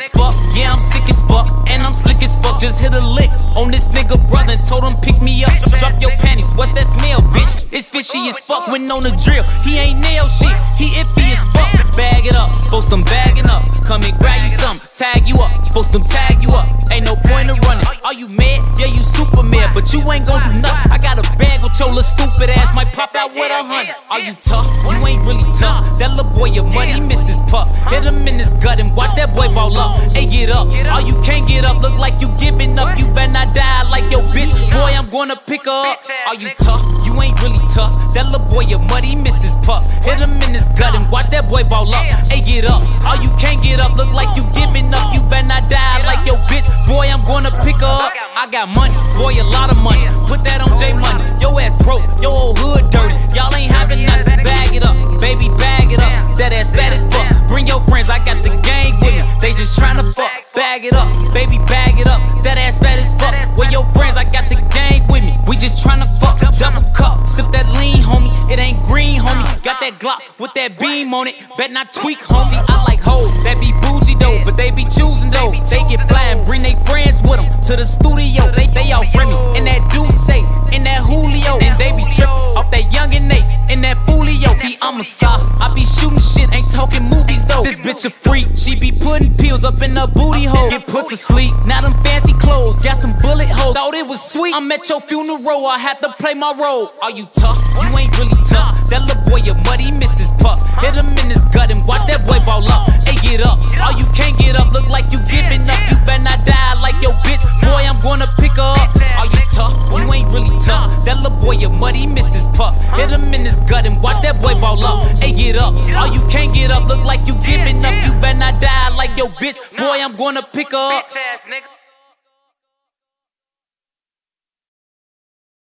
as fuck. Yeah, I'm sick as fuck. And I'm slick as fuck. Just hit a lick on this nigga brother and told him pick me up. Drop your panties. What's that smell, bitch? It's fishy as fuck when on the drill. He ain't nail shit. He iffy as fuck. Bag it up. Post them bagging up. Come and grab you something. Tag you up. Post them tag you up. Ain't no point in running. Are you mad? Yeah, you super mad. But you ain't gon' do nothing. I got a bag with your little stupid ass. Might pop out with a hundred. Are you tough? You ain't really tough. That little boy, your money Mrs. Puff. Hit him in his gut and watch that boy ball up. Hey, get up. All you can't get up. Look like you giving up. You better not die like your bitch. Boy, I'm gonna pick her up. Are you tough? You ain't really tough. That little boy, your muddy Mrs. Puff. Hit him in his gut and watch that boy ball up. Hey, get up. All you can't get up. Look like you giving up. You better not die like your bitch. Boy, I'm gonna pick her up. I got money, boy, a lot of money. Put that on J Money. Yo ass broke, yo old hood dirty. Y'all ain't having nothing. Bag it up, baby, bag it up. That ass fat as fuck. Bring your friends, I got the gang with me. They just tryna fuck. Bag it up, baby, bag it up. That ass fat as fuck. Where your friends, I got the gang with me. We just tryna fuck. Double cup, sip that lean, homie. It ain't green, homie. Got that Glock with that beam on it. Bet not tweak, homie. I like hoes that be I'm a star. I be shooting shit, ain't talking movies though. This bitch a freak. She be putting pills up in her booty hole. Get put to sleep. Now them fancy clothes got some bullet holes. Thought it was sweet. I'm at your funeral. I had to play my role. Are you tough? You ain't really tough. That little boy, your muddy Mrs. puff. Hit him in his gut and watch that boy ball up. Misses puff. Hit him in his gut and watch that boy ball up. Hey, get up. All you can't get up. Look like you giving up. You better not die like your bitch. Boy, I'm gonna pick up.